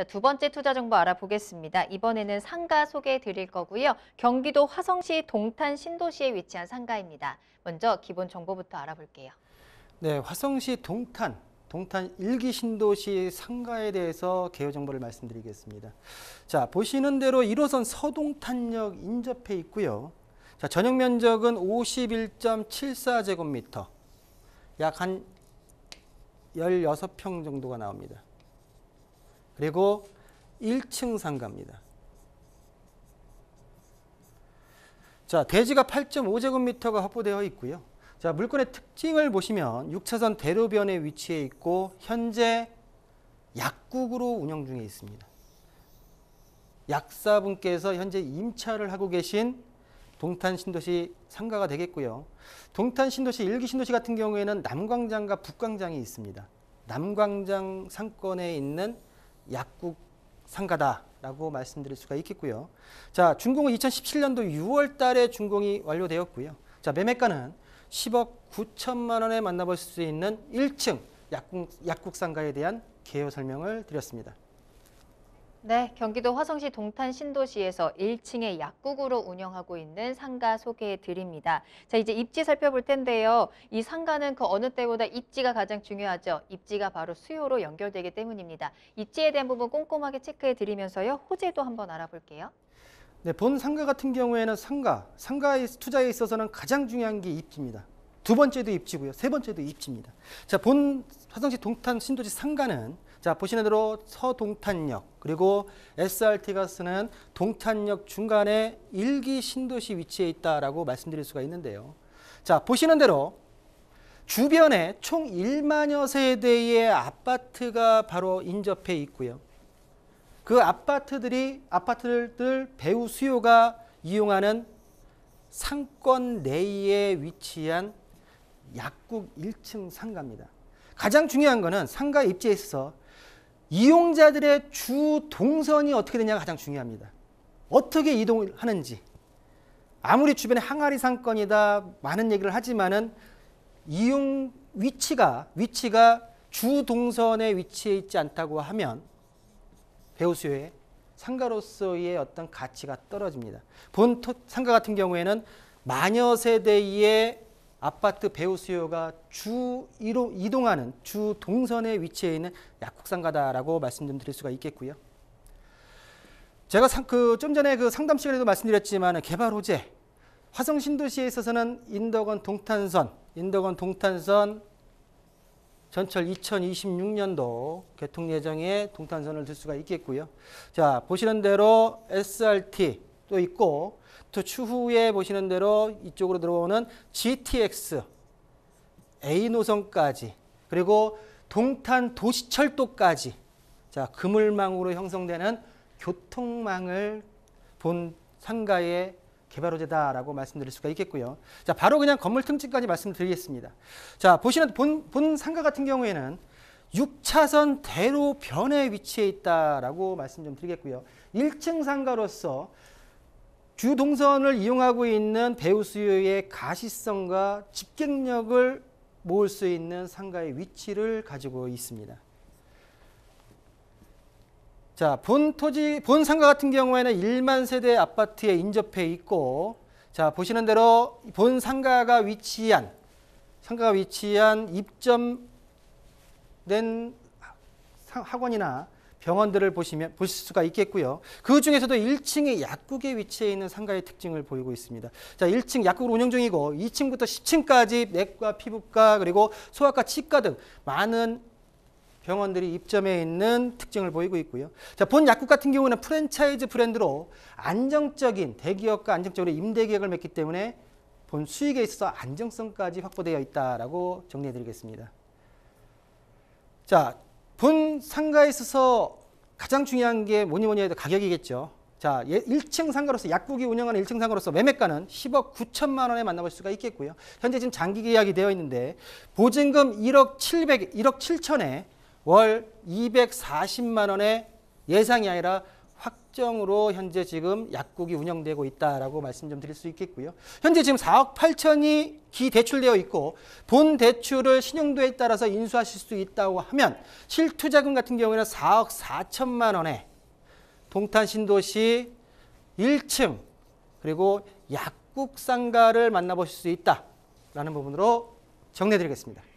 자, 두 번째 투자 정보 알아보겠습니다. 이번에는 상가 소개해 드릴 거고요. 경기도 화성시 동탄 신도시에 위치한 상가입니다. 먼저 기본 정보부터 알아볼게요. 네, 화성시 동탄, 동탄 일기 신도시 상가에 대해서 개요 정보를 말씀드리겠습니다. 자, 보시는 대로 1호선 서동탄역 인접해 있고요. 자, 전용 면적은 51.74제곱미터. 약 한 16평 정도가 나옵니다. 그리고 1층 상가입니다. 자, 대지가 8.5제곱미터가 확보되어 있고요. 자, 물건의 특징을 보시면 6차선 대로변에 위치해 있고 현재 약국으로 운영 중에 있습니다. 약사분께서 현재 임차를 하고 계신 동탄 신도시 상가가 되겠고요. 동탄 신도시 일기 신도시 같은 경우에는 남광장과 북광장이 있습니다. 남광장 상권에 있는 약국 상가다라고 말씀드릴 수가 있겠고요. 자, 준공은 2017년도 6월 달에 준공이 완료되었고요. 자, 매매가는 10억 9천만 원에 만나볼 수 있는 1층 약국, 약국 상가에 대한 개요 설명을 드렸습니다. 네, 경기도 화성시 동탄 신도시에서 1층의 약국으로 운영하고 있는 상가 소개해 드립니다. 자, 이제 입지 살펴볼 텐데요. 이 상가는 그 어느 때보다 입지가 가장 중요하죠. 입지가 바로 수요로 연결되기 때문입니다. 입지에 대한 부분 꼼꼼하게 체크해 드리면서요. 호재도 한번 알아볼게요. 네, 본 상가 같은 경우에는 상가, 상가의 투자에 있어서는 가장 중요한 게 입지입니다. 두 번째도 입지고요. 세 번째도 입지입니다. 자, 본 화성시 동탄 신도시 상가는 자, 보시는 대로 서동탄역 그리고 SRT가 쓰는 동탄역 중간에 일기 신도시 위치해 있다라고 말씀드릴 수가 있는데요. 자, 보시는 대로 주변에 총 1만여 세대의 아파트가 바로 인접해 있고요. 그 아파트들이 아파트들 배우 수요가 이용하는 상권 내에 위치한 약국 1층 상가입니다. 가장 중요한 것은 상가 입지에 있어서 이용자들의 주 동선이 어떻게 되냐가 가장 중요합니다. 어떻게 이동을 하는지. 아무리 주변에 항아리 상권이다 많은 얘기를 하지만은 이용 위치가 위치가 주 동선에 위치해 있지 않다고 하면 배우 수요의 상가로서의 어떤 가치가 떨어집니다. 본 토, 상가 같은 경우에는 마녀 세대의 아파트 배우 수요가 주 이로, 이동하는 주 동선에 위치해 있는 약국 상가다라고 말씀 좀 드릴 수가 있겠고요. 제가 그 좀 전에 그 상담 시간에도 말씀드렸지만 개발 호재 화성 신도시에 있어서는 인덕원 동탄선, 인덕원 동탄선 전철 2026년도 개통 예정의 동탄선을 들 수가 있겠고요. 자, 보시는 대로 SRT 또 있고 또 추후에 보시는 대로 이쪽으로 들어오는 GTX A 노선까지 그리고 동탄 도시철도까지 자, 그물망으로 형성되는 교통망을 본 상가의 개발 호재다라고 말씀드릴 수가 있겠고요. 자, 바로 그냥 건물 특징까지 말씀드리겠습니다. 자, 보시는 본, 본 상가 같은 경우에는 6차선 대로 변에 위치해 있다라고 말씀 좀 드리겠고요. 1층 상가로서 주 동선을 이용하고 있는 배우 수요의 가시성과 집객력을 모을 수 있는 상가의 위치를 가지고 있습니다. 자, 본 토지, 본 상가 같은 경우에는 1만 세대 아파트에 인접해 있고, 자, 보시는 대로 본 상가가 위치한, 상가가 위치한 입점된 학원이나 병원들을 보시면 보실 수가 있겠고요. 그 중에서도 1층의 약국에 위치해 있는 상가의 특징을 보이고 있습니다. 자, 1층 약국을 운영 중이고 2층부터 10층까지 내과, 피부과 그리고 소아과, 치과 등 많은 병원들이 입점해 있는 특징을 보이고 있고요. 자, 본 약국 같은 경우는 프랜차이즈 브랜드로 안정적인 대기업과 안정적으로 임대 계약을 맺기 때문에 본 수익에 있어서 안정성까지 확보되어 있다라고 정리해 드리겠습니다. 자, 본 상가에 있어서 가장 중요한 게 뭐니 뭐니 해도 가격이겠죠. 자, 1층 상가로서 약국이 운영하는 1층 상가로서 매매가는 10억 9천만 원에 만나볼 수가 있겠고요. 현재 지금 장기 계약이 되어 있는데 보증금 1억 700, 1억 7천에 월 240만 원의 예상이 아니라 확정으로 현재 지금 약국이 운영되고 있다라고 말씀 좀 드릴 수 있겠고요. 현재 지금 4억 8천이 기대출되어 있고 본 대출을 신용도에 따라서 인수하실 수 있다고 하면 실투자금 같은 경우에는 4억 4천만 원에 동탄 신도시 1층 그리고 약국 상가를 만나보실 수 있다라는 부분으로 정리해드리겠습니다.